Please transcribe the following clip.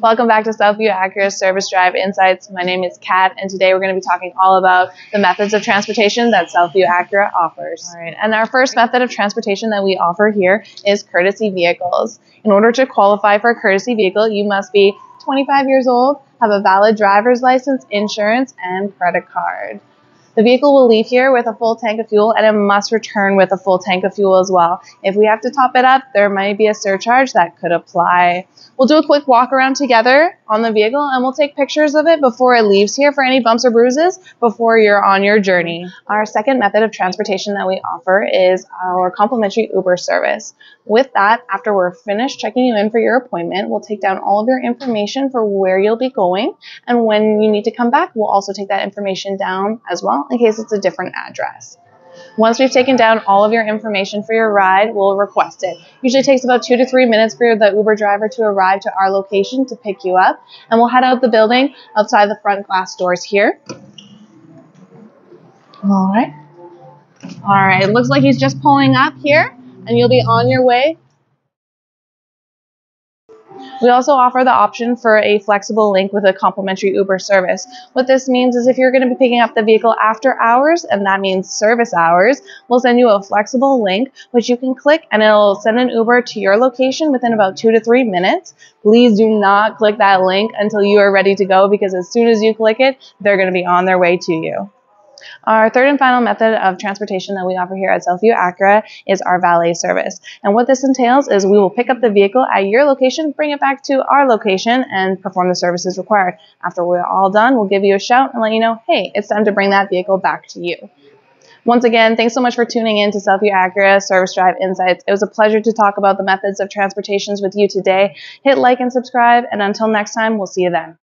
Welcome back to Southview Acura Service Drive Insights. My name is Kat, and today we're going to be talking all about the methods of transportation that Southview Acura offers. All right, and our first method of transportation that we offer here is courtesy vehicles. In order to qualify for a courtesy vehicle, you must be 25 years old, have a valid driver's license, insurance, and credit card. The vehicle will leave here with a full tank of fuel and it must return with a full tank of fuel as well. If we have to top it up, there might be a surcharge that could apply. We'll do a quick walk around together on the vehicle and we'll take pictures of it before it leaves here for any bumps or bruises before you're on your journey. Our second method of transportation that we offer is our complimentary Uber service. With that, after we're finished checking you in for your appointment, we'll take down all of your information for where you'll be going. And when you need to come back, we'll also take that information down as well in case it's a different address. Once we've taken down all of your information for your ride, we'll request it. Usually takes about two to three minutes for the Uber driver to arrive to our location to pick you up. And we'll head out the building outside the front glass doors here. All right. All right, it looks like he's just pulling up here and you'll be on your way we also offer the option for a flexible link with a complimentary Uber service. What this means is if you're going to be picking up the vehicle after hours, and that means service hours, we'll send you a flexible link which you can click and it'll send an Uber to your location within about two to three minutes. Please do not click that link until you are ready to go because as soon as you click it, they're going to be on their way to you. Our third and final method of transportation that we offer here at Southview Acura is our valet service. And what this entails is we will pick up the vehicle at your location, bring it back to our location, and perform the services required. After we're all done, we'll give you a shout and let you know, hey, it's time to bring that vehicle back to you. Once again, thanks so much for tuning in to Southview Acura Service Drive Insights. It was a pleasure to talk about the methods of transportations with you today. Hit like and subscribe, and until next time, we'll see you then.